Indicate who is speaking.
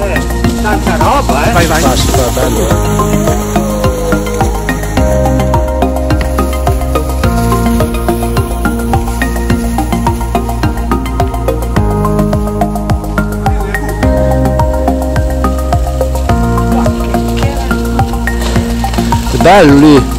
Speaker 1: 哎，下下好，拜拜。
Speaker 2: 再努力。